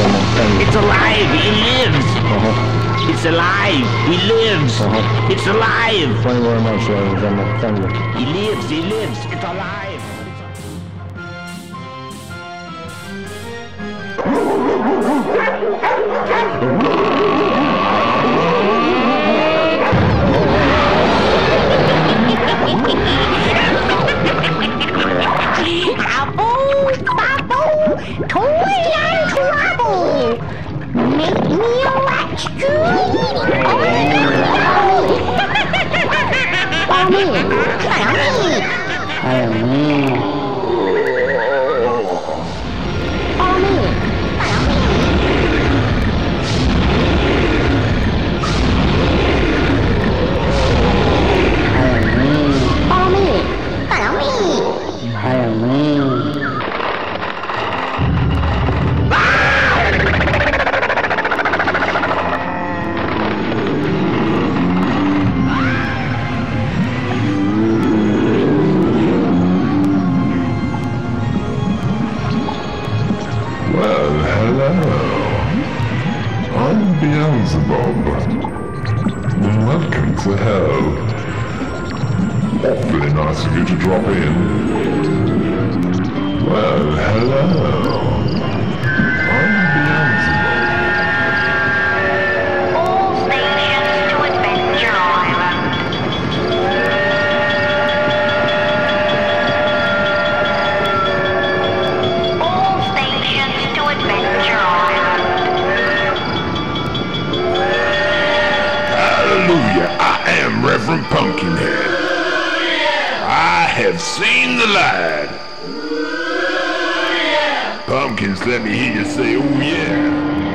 It's alive. It lives. Uh-huh. It's alive. He lives. Uh-huh. It's alive. Thank you very much, ladies and gentlemen. Thank. He lives. He lives. It's alive. It's alive. A wax tree. Follow me, follow me, I am me. follow me, follow me. I me. Follow me, follow me. I am me. Beelzee Bob. Welcome to hell. Awfully nice of you to drop in. Have seen the light. Pumpkins, let me hear you say, oh yeah.